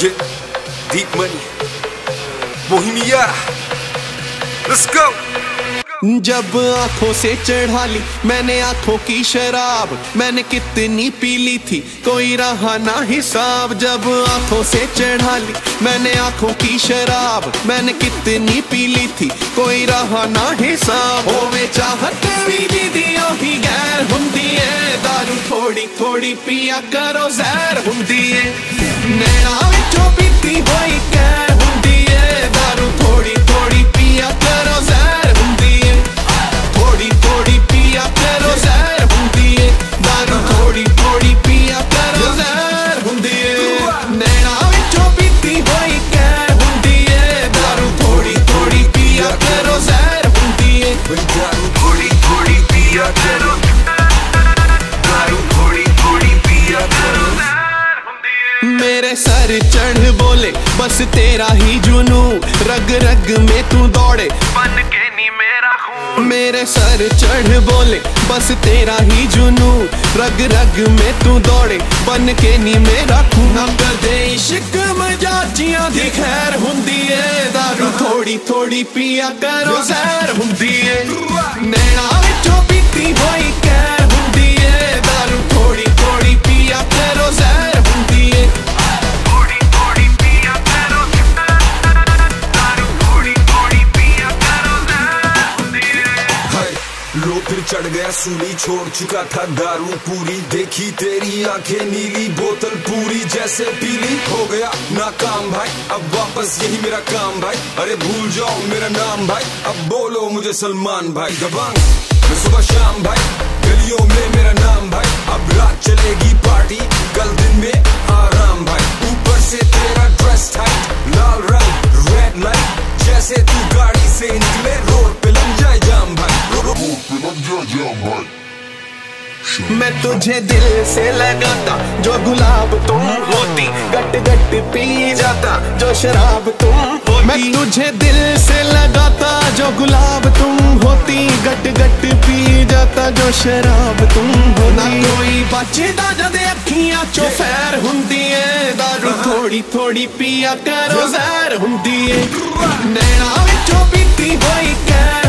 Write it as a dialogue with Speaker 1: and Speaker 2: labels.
Speaker 1: Yeah, deep money. Bohemia. Let's go.
Speaker 2: जब आँखों से चढ़ा ली मैंने आँखों की शराब मैंने कितनी पी ली थी कोई रहा ना हिसाब जब आँखों से चढ़ा ली मैंने आँखों की शराब मैंने कितनी पी ली थी कोई रहा ना हिसाब होवे चाहत भी दीदियों ही गैर हुंदी है दारू थोड़ी थोड़ी पिया करो जहर मेरे सर चढ़ बोले बस तेरा ही जुनू। रग रग में तू दौड़े।
Speaker 3: बन के नी मेरा खून।
Speaker 2: मेरे सर चढ़ बोले बस तेरा ही जुनू। रग रग में तू दौड़े बन के नी मेरा खून। कदे इश्क मजाचियाँ दी खैर हुंदी है दारू। थोड़ी थोड़ी पिया करो जहर हुंदी है। नैना विचों
Speaker 1: फिर चढ़ गया, सूली छोड़ चुका था दारू पूरी। देखी तेरी आँखें नीली, बोतल पूरी जैसे पीली। हो गया नाकाम भाई, अब वापस यही मेरा काम भाई। अरे भूल जाओ मेरा नाम भाई, अब बोलो मुझे सलमान भाई। दबंग सुबह शाम भाई, गलियों में मेरा नाम भाई। अब रात चलेगी पार्टी
Speaker 2: मैं तुझे दिल से लगाता जो गुलाब तुम होती गट गट पी जाता जो शराब तुम होती। मैं तुझे दिल से लगाता जो गुलाब तुम होती गट गट पी जाता जो शराब तुम हो ना कोई बचदा जदे अखियाँ चो फैर हुंदी है दारू थोड़ी थोड़ी पिया करो जहर हुंदी है नैना विचों पीती होई कैर।